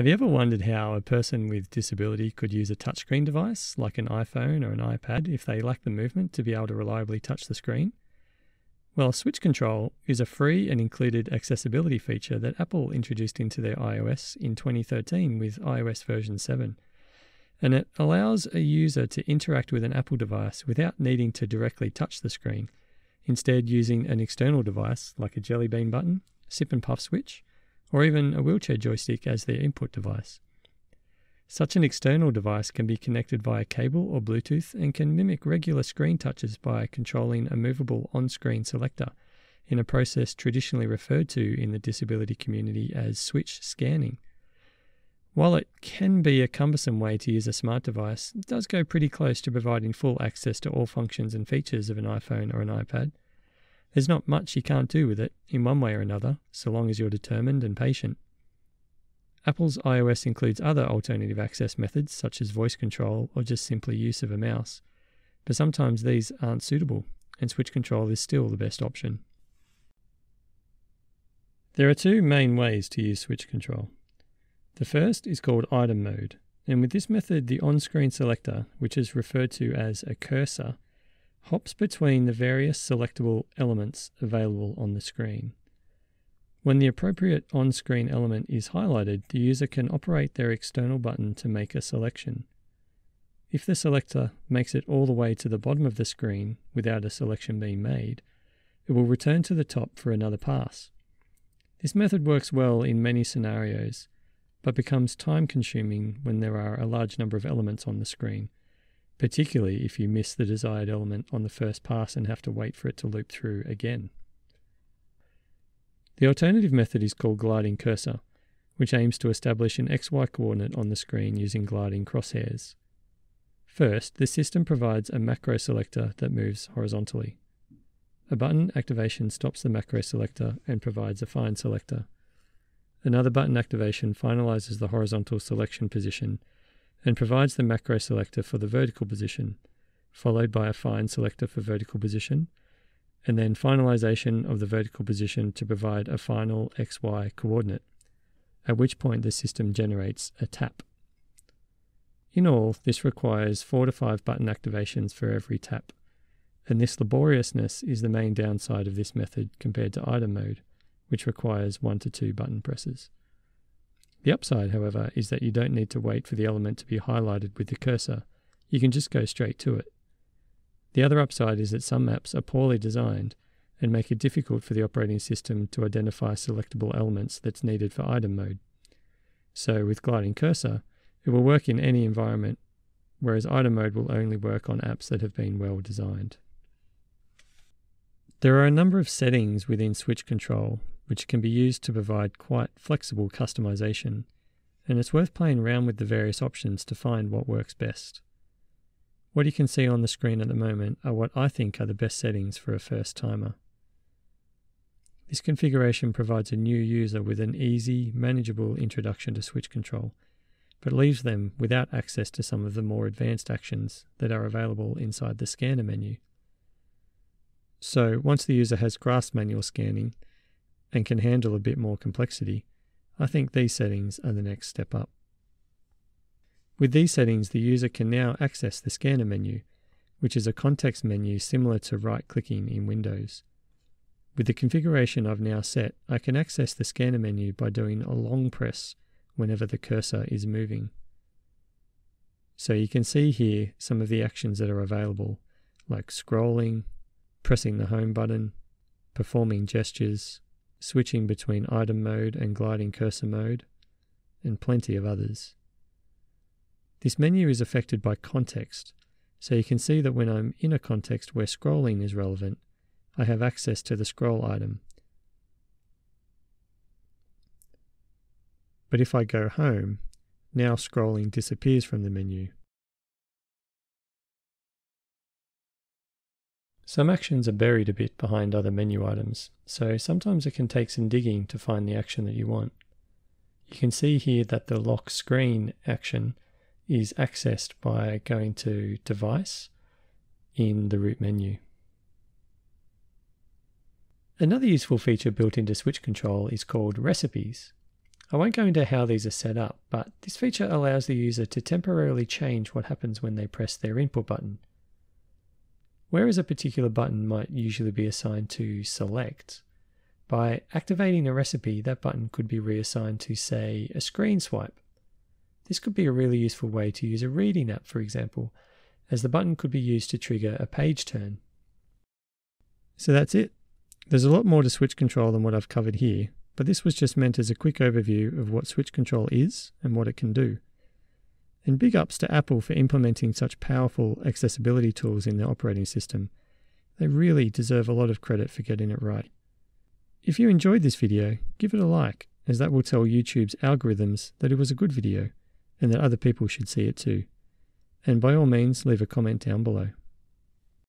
Have you ever wondered how a person with disability could use a touchscreen device like an iPhone or an iPad if they lack the movement to be able to reliably touch the screen? Well, Switch Control is a free and included accessibility feature that Apple introduced into their iOS in 2013 with iOS version 7. And it allows a user to interact with an Apple device without needing to directly touch the screen, instead, using an external device like a Jelly Bean button, sip and puff switch, or even a wheelchair joystick as their input device. Such an external device can be connected via cable or Bluetooth and can mimic regular screen touches by controlling a movable on screen selector in a process traditionally referred to in the disability community as switch scanning. While it can be a cumbersome way to use a smart device, it does go pretty close to providing full access to all functions and features of an iPhone or an iPad. There's not much you can't do with it, in one way or another, so long as you're determined and patient. Apple's iOS includes other alternative access methods, such as voice control or just simply use of a mouse, but sometimes these aren't suitable, and switch control is still the best option. There are two main ways to use switch control. The first is called item mode, and with this method, the on screen selector, which is referred to as a cursor, hops between the various selectable elements available on the screen. When the appropriate on screen element is highlighted, the user can operate their external button to make a selection. If the selector makes it all the way to the bottom of the screen without a selection being made, it will return to the top for another pass. This method works well in many scenarios, but becomes time consuming when there are a large number of elements on the screen, particularly if you miss the desired element on the first pass and have to wait for it to loop through again. The alternative method is called gliding cursor, which aims to establish an XY coordinate on the screen using gliding crosshairs. First, the system provides a macro selector that moves horizontally. A button activation stops the macro selector and provides a fine selector. Another button activation finalizes the horizontal selection position and provides the macro selector for the vertical position, followed by a fine selector for vertical position, and then finalization of the vertical position to provide a final XY coordinate, at which point the system generates a tap. In all, this requires four to five button activations for every tap, and this laboriousness is the main downside of this method compared to item mode, which requires one to two button presses. The upside, however, is that you don't need to wait for the element to be highlighted with the cursor. You can just go straight to it. The other upside is that some maps are poorly designed and make it difficult for the operating system to identify selectable elements that's needed for item mode. So, with gliding cursor, it will work in any environment, whereas item mode will only work on apps that have been well designed. There are a number of settings within switch control which can be used to provide quite flexible customization, and it's worth playing around with the various options to find what works best. What you can see on the screen at the moment are what I think are the best settings for a first timer. This configuration provides a new user with an easy, manageable introduction to switch control, but leaves them without access to some of the more advanced actions that are available inside the scanner menu. So, once the user has grasped manual scanning, and can handle a bit more complexity, I think these settings are the next step up. With these settings, the user can now access the scanner menu, which is a context menu similar to right clicking in Windows. With the configuration I've now set, I can access the scanner menu by doing a long press whenever the cursor is moving. So you can see here some of the actions that are available, like scrolling, pressing the home button, performing gestures, switching between item mode and gliding cursor mode, and plenty of others. This menu is affected by context, so you can see that when I'm in a context where scrolling is relevant, I have access to the scroll item. But if I go home, now scrolling disappears from the menu. Some actions are buried a bit behind other menu items, so sometimes it can take some digging to find the action that you want. You can see here that the lock screen action is accessed by going to Device in the root menu. Another useful feature built into switch control is called recipes. I won't go into how these are set up, but this feature allows the user to temporarily change what happens when they press their input button. Whereas a particular button might usually be assigned to select, by activating a recipe, that button could be reassigned to, say, a screen swipe. This could be a really useful way to use a reading app, for example, as the button could be used to trigger a page turn. So that's it. There's a lot more to switch control than what I've covered here, but this was just meant as a quick overview of what switch control is and what it can do. And big ups to Apple for implementing such powerful accessibility tools in their operating system. They really deserve a lot of credit for getting it right. If you enjoyed this video, give it a like, as that will tell YouTube's algorithms that it was a good video and that other people should see it too. And by all means, leave a comment down below.